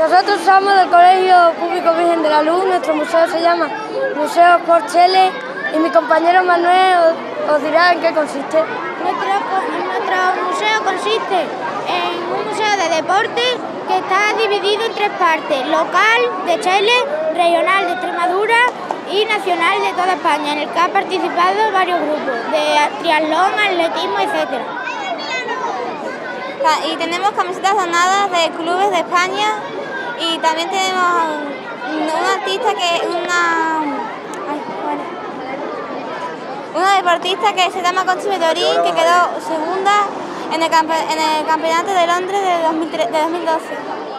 Nosotros somos del Colegio Público Virgen de la Luz, nuestro museo se llama Museo Porchele y mi compañero Manuel os, dirá en qué consiste. Nuestro, nuestro museo consiste en un museo de deporte que está dividido en tres partes, local de Chile, regional de Extremadura y nacional de toda España, en el que ha participado varios grupos de triatlón, atletismo, etc. Y tenemos camisetas donadas de clubes de España y también tenemos un artista que una una deportista que se llama Conchi Bellorín que quedó segunda en el, en el Campeonato de Londres de, 2012.